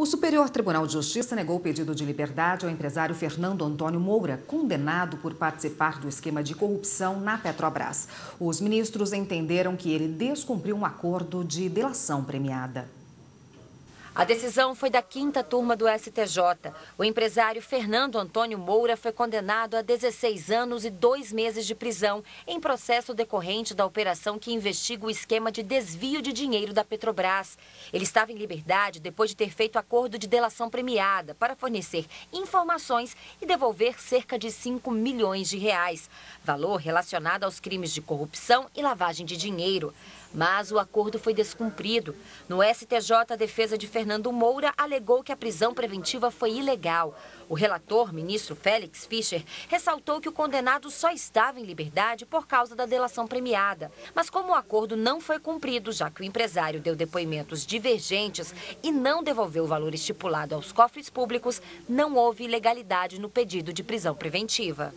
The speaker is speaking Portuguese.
O Superior Tribunal de Justiça negou o pedido de liberdade ao empresário Fernando Antônio Moura, condenado por participar do esquema de corrupção na Petrobras. Os ministros entenderam que ele descumpriu um acordo de delação premiada. A decisão foi da quinta turma do STJ. O empresário Fernando Antônio Moura foi condenado a 16 anos e dois meses de prisão em processo decorrente da operação que investiga o esquema de desvio de dinheiro da Petrobras. Ele estava em liberdade depois de ter feito acordo de delação premiada para fornecer informações e devolver cerca de 5 milhões de reais, valor relacionado aos crimes de corrupção e lavagem de dinheiro. Mas o acordo foi descumprido. No STJ, a defesa de Fernando Moura alegou que a prisão preventiva foi ilegal. O relator, ministro Félix Fischer, ressaltou que o condenado só estava em liberdade por causa da delação premiada. Mas como o acordo não foi cumprido, já que o empresário deu depoimentos divergentes e não devolveu o valor estipulado aos cofres públicos, não houve ilegalidade no pedido de prisão preventiva.